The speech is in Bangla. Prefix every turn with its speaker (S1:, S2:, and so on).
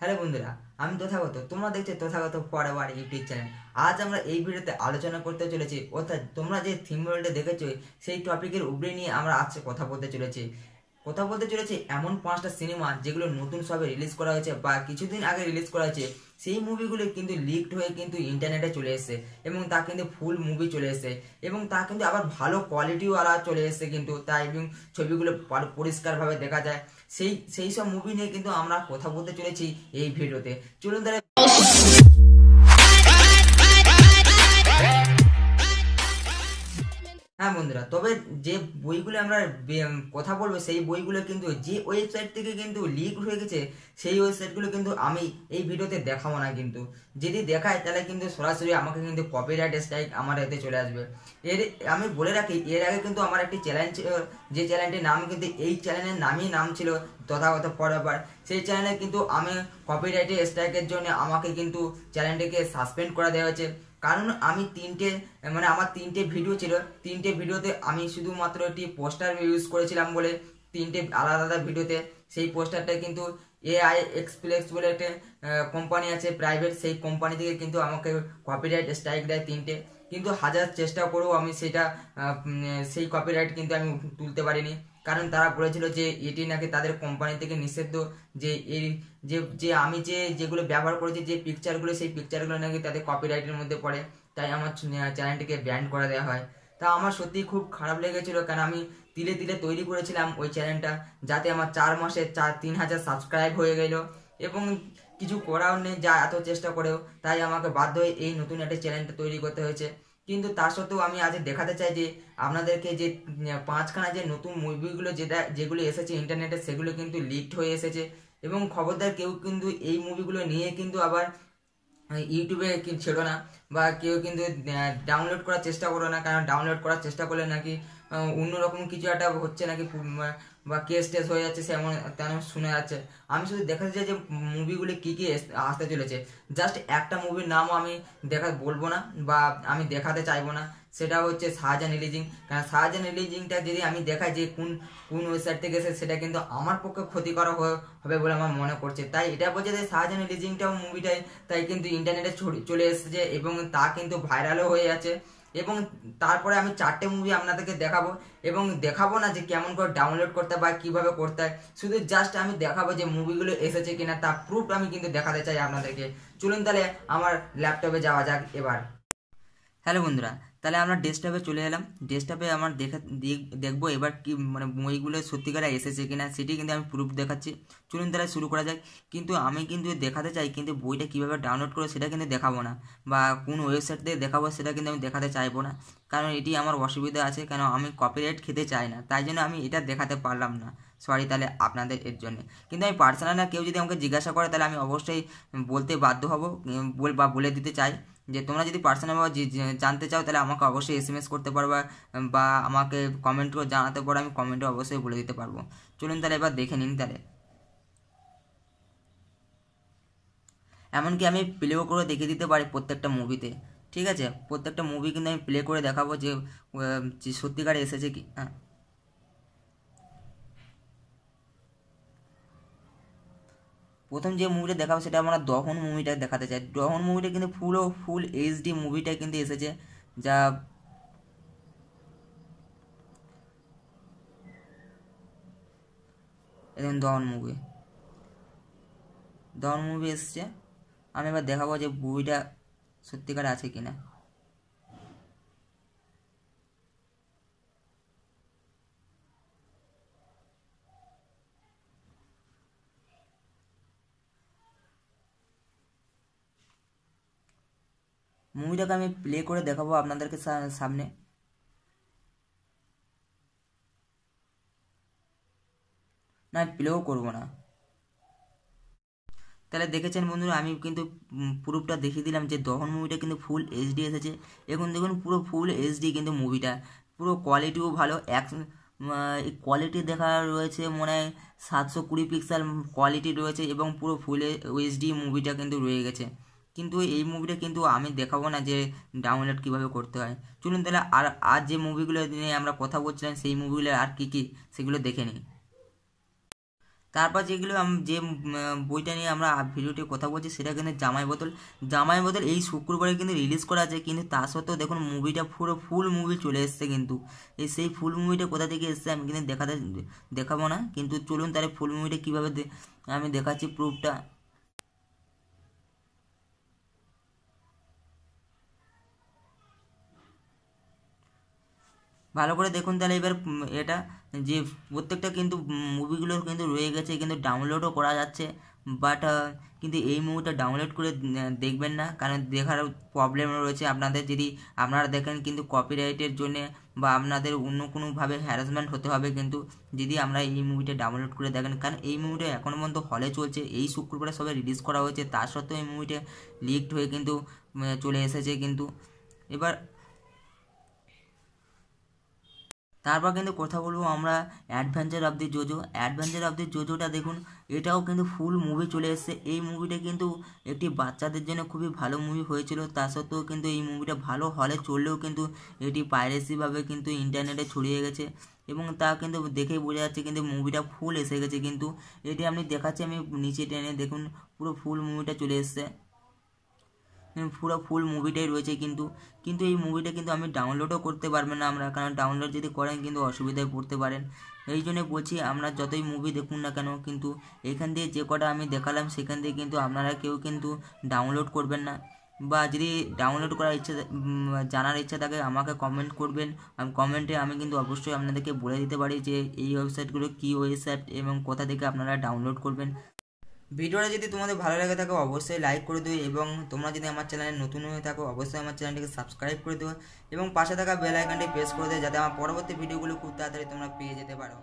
S1: হ্যালো বন্ধুরা, আমি তথাগত। তোমরা দেখছ তথাগত পরেবার ইউটিউব চ্যানেল আজ আমরা এই ভিডিওতে আলোচনা করতে চলেছি, অর্থাৎ তোমরা যে থিম ওয়ার্ল্ডে দেখেছ, সেই টপিকের উপরে নিয়ে আমরা আজকে কথা বলতে চলেছি। কথা বলতে চলেছে, এমন পাঁচটা সিনেমা যেগুলো নতুন সবে রিলিজ করা হয়েছে বা কিছুদিন আগে রিলিজ করা হয়েছে, সেই মুভিগুলো কিন্তু লিকড হয়ে কিন্তু ইন্টারনেটে চলে এসেছে এবং তা কিন্তু ফুল মুভি চলে এসেছে এবং তা কিন্তু আবার ভালো কোয়ালিটিওয়ালা চলে এসেছে কিন্তু তাই এবং ছবিগুলো পর- পরিষ্কারভাবে দেখা যায়। সেই সেই সব মুভি নিয়ে কিন্তু আমরা কথা বলতে চলেছি এই ভিডিওতে চলুন তাহলে হ্যাঁ বন্ধুরা, তবে যে বইগুলো আমরা কথা বলব সেই বইগুলো কিন্তু যে ওয়েবসাইট থেকে কিন্তু লিক হয়ে গেছে, সেই ওয়েবসাইটগুলো কিন্তু আমি এই ভিডিওতে দেখাবো না কিন্তু। যদি দেখায় তাহলে কিন্তু সরাসরি আমাকে কিন্তু কপিরাইট স্ট্রাইক আমার এতে চলে আসবে। এর, আমি বলে রাখি, এর আগে কিন্তু আমার একটি চ্যানেল যে চ্যানেলটির নাম কিন্তু এই চ্যানেলের নামই নাম ছিল তথাগত পরাবার সেই চ্যানেলে কিন্তু আমি কপিরাইটের স্ট্রাইকের জন্য আমাকে কিন্তু চ্যানেলটিকে সাসপেন্ড করে দেওয়া হয়েছে। কারণ আমি তিনটে মানে আমার তিনটে ভিডিও ছিল। তিনটে ভিডিওতে আমি শুধুমাত্র একটি পোস্টার ইউজ করেছিলাম বলে তিনটে আলাদা আলাদা ভিডিওতে সেই পোস্টারটা কিন্তু এআই এক্সপ্লেক্স বলে একটা কোম্পানি আছে প্রাইভেট সেই কোম্পানি থেকে কিন্তু আমাকে কপিরাইট স্ট্রাইক দেয় তিনটে। কিন্তু হাজার চেষ্টা করেও আমি সেটা সেই কপিরাইট কিন্তু আমি তুলতে পারিনি। কারণ তারা বলেছিল যে এটি নাকি তাদের কোম্পানি থেকে নিষিদ্ধ। যে এই, যে যে আমি যে, যেগুলো ব্যবহার করেছি, যে পিকচারগুলো সেই পিকচারগুলো নাকি তাদের কপিরাইটের মধ্যে পড়ে। তাই আমার চ্যানেলটিকে ব্যান করে দেওয়া হয়। তা আমার সত্যি খুব খারাপ লেগেছিল কারণ আমি তিলে তিলে তৈরি করেছিলাম ওই চ্যানেলটা যাতে আমার চার মাসে চার, তিন হাজার সাবস্ক্রাইব হয়ে গেল। এবং কিছু করাও নেই, যা এত চেষ্টা করেও। তাই আমাকে বাধ্য হয়ে এই নতুন একটা চ্যানেলটা তৈরি করতে হয়েছে। কিন্তু তা সত্ত্বেও আমি আজ দেখাতে চাই যে আপনাদেরকে যে পাঁচখানা যে নতুন মুভিগুলো যেটা, যেগুলো এসেছে ইন্টারনেটে সেগুলো কিন্তু লিকড হয়ে এসেছে। এবং খবরদার কেউ কিন্তু এই মুভিগুলো নিয়ে কিন্তু আবার ইউটিউবে ছেড়ো না বা কেউ কিন্তু ডাউনলোড করার চেষ্টা করো না, কারণ ডাউনলোড করার চেষ্টা করলে নাকি অন্যরকম কিছু একটা হচ্ছে নাকি বা কেস টেস হয়ে যাচ্ছে, সে এমন তেমন শোনা যাচ্ছে। আমি শুধু দেখাতে চাই যে মুভিগুলি কী কী আসতে চলেছে। জাস্ট একটা মুভির নামও আমি দেখা, বলব না, বা আমি দেখাতে চাইব না। সেটা হচ্ছে শাহজাহান রিলিজিং। কারণ শাহজাহান রিলিজিংটা যদি আমি দেখাই যে কোন কোন ওয়েবসাইট থেকে এসে সেটা কিন্তু আমার পক্ষে ক্ষতিকর হবে বলে আমার মনে করছে। তাই এটা বলছে যে শাহজাহান রিলিজিংটাও মুভিটাই তাই কিন্তু ইন্টারনেটে চলে এসেছে এবং তা কিন্তু ভাইরালও হয়ে যাচ্ছে। এবং তারপরে আমি চারটে মুভি আপনাদেরকে দেখাবো এবং দেখাবো না যে কেমন করে ডাউনলোড করতে হয় কীভাবে করতে হয়। শুধু জাস্ট আমি দেখাবো যে মুভিগুলো এসেছে কিনা তা প্রুফ আমি কিন্তু দেখাতে চাই আপনাদেরকে। চলুন তাহলে আমার ল্যাপটপে যাওয়া যাক এবার। হ্যালো বন্ধুরা তাহলে আমরা ডেস্কটপে চলে এলাম। ডেস্কটপে আমার দেখা, দেখ- দেখব এবার কি মানে বইগুলো সত্যিকারে এসেছে কিনা, সেটি কিন্তু আমি প্রুফ দেখাচ্ছি। চলুন তাহলে শুরু করা যায় কিন্তু আমি কিন্তু দেখাতে চাই, কিন্তু বইটা কীভাবে ডাউনলোড করে সেটা কিন্তু দেখাবো না, বা কোন ওয়েবসাইট থেকে দেখাবো সেটা কিন্তু আমি দেখাতে চাইব না। কারণ এটি আমার অসুবিধা আছে, কেন আমি কপিরাইট খেতে চাই না, তাই জন্য আমি এটা দেখাতে পারলাম না। সরি তাহলে আপনাদের এর জন্য। কিন্তু আমি পার্সোনাল না, কেউ যদি আমাকে জিজ্ঞাসা করে, তাহলে আমি অবশ্যই বলতে বাধ্য হব, বা বলে দিতে চাই। যে তোমরা যদি পার্সোনালভাবে জানতে চাও, তাহলে আমাকে অবশ্যই এস এম এস করতে পারবা বা আমাকে কমেন্ট করে জানাতে পারো, আমি কমেন্টে অবশ্যই বলে দিতে পারব। চলুন তাহলে এবার দেখে নিন তাহলে। এমনকি আমি প্লেও করে দেখিয়ে দিতে পারি প্রত্যেকটা মুভিতে ঠিক আছে? প্রত্যেকটা মুভি কিন্তু আমি প্লে করে দেখাবো যে সত্যিকারে এসেছে কি হ্যাঁ। প্রথম যে মুভিটা দেখাবো সেটা আমরা দহন মুভিটা দেখাতে চাই। দহন মুভিটা কিন্তু পুরো ফুল এইচডি মুভিটা কিন্তু এসেছে, যা দহন মুভি দহন মুভি এসছে। আমি এবার দেখাবো যে মুভিটা সত্যিকার আছে কিনা। মুভিটাকে আমি প্লে করে দেখাবো আপনাদেরকে সামনে। না প্লেও করব না। তাহলে দেখেছেন বন্ধুরা, আমি কিন্তু প্রুফটা দেখিয়ে দিলাম যে দহন মুভিটা কিন্তু ফুল এইচডি এসেছে। এখন দেখুন পুরো ফুল এইচডি কিন্তু মুভিটা। পুরো কোয়ালিটিও ভালো এই কোয়ালিটি দেখা রয়েছে মনে হয় সাতশো কুড়ি পিক্সেল কোয়ালিটি রয়েছে এবং পুরো ফুল এইচডি মুভিটা কিন্তু রয়ে গেছে। কিন্তু এই মুভিটা কিন্তু আমি দেখাবো না যে ডাউনলোড কীভাবে করতে হয়। চলুন তাহলে আর আর যে মুভিগুলো নিয়ে আমরা কথা বলছিলাম, সেই মুভিগুলো আর কী কী সেগুলো দেখে নিই। তারপর যেগুলো যে বইটা নিয়ে আমরা ভিডিওতে কথা বলছি, সেটা কিন্তু জামাই বোতল। জামাই বোতল এই শুক্রবারে কিন্তু রিলিজ করা আছে, কিন্তু তা সত্ত্বেও দেখুন মুভিটা পুরো ফুল মুভি চলে এসছে কিন্তু। এই সেই ফুল মুভিটা কোথা থেকে এসছে আমি কিন্তু দেখাতে, দেখাবো না। কিন্তু চলুন তাহলে ফুল মুভিটা কীভাবে আমি দেখাচ্ছি প্রুফটা ভালো করে দেখুন তাহলে এবার এটা যে প্রত্যেকটা কিন্তু মুভিগুলো কিন্তু রয়ে গেছে, কিন্তু ডাউনলোডও করা যাচ্ছে বাট কিন্তু এই মুভিটা ডাউনলোড করে দেখবেন না, কারণ দেখার প্রবলেম রয়েছে। আপনাদের যদি, আপনারা দেখেন কিন্তু কপিরাইটের জন্যে বা আপনাদের অন্য কোনোভাবে হ্যারাসমেন্ট হতে হবে, কিন্তু যদি আমরা এই মুভিটা ডাউনলোড করে দেখেন, কারণ এই মুভিটা এখনও পর্যন্ত হলে চলছে, এই শুক্রবারে সবাই রিলিজ করা হয়েছে তা সত্ত্বেও এই মুভিটা লিকড হয়ে কিন্তু চলে এসেছে কিন্তু। এবার তারপর কিন্তু কথা বলব আমরা adventure of the Jojo adventure of the জোজোটা দেখুন, এটাও কিন্তু ফুল মুভি চলে এসেছে। এই মুভিটা কিন্তু একটি বাচ্চাদের জন্য খুবই ভালো মুভি হয়েছিল। তা সত্ত্বেও কিন্তু এই মুভিটা ভালো হলে চললেও কিন্তু এটি পাইরেসিভাবে কিন্তু ইন্টারনেটে ছড়িয়ে গেছে। এবং তা কিন্তু দেখেই বোঝা যাচ্ছে কিন্তু মুভিটা ফুল এসে গেছে কিন্তু। এটি আপনি দেখাচ্ছি আমি নিচে টেনে দেখুন, পুরো ফুল মুভিটা চলে এসেছে। পুরো ফুল মুভিটাই রয়েছে কিন্তু কিন্তু এই মুভিটা কিন্তু আমি ডাউনলোডও করতে পারবেন না আমরা, কারণ ডাউনলোড যদি করেন কিন্তু অসুবিধায় পড়তে পারেন। এই জন্য বলছি আমরা যতই মুভি দেখুন না কেন, কিন্তু এখান দিয়ে যে কটা আমি দেখালাম সেখান দিয়ে কিন্তু আপনারা কেউ কিন্তু ডাউনলোড করবেন না। বা যদি ডাউনলোড করার ইচ্ছা জানার ইচ্ছা থাকে আমাকে কমেন্ট করবেন। কমেন্টে আমি কিন্তু অবশ্যই আপনাদেরকে বলে দিতে পারি যে এই ওয়েবসাইটগুলো কী ওয়েবসাইট এবং কোথা থেকে আপনারা ডাউনলোড করবেন। ভিডিওটা যদি তোমাদের ভালো লেগে থাকে, অবশ্যই লাইক করে দিও এবং তোমরা যদি আমার চ্যানেলে নতুন হয়ে থাকো, অবশ্যই আমার চ্যানেলটিকে সাবস্ক্রাইব করে দিও এবং পাশে থাকা বেল আইকনটি প্রেস করে দিও যাতে আমার পরবর্তী ভিডিওগুলো খুব তাড়াতাড়ি তোমরা পেয়ে যেতে পারো।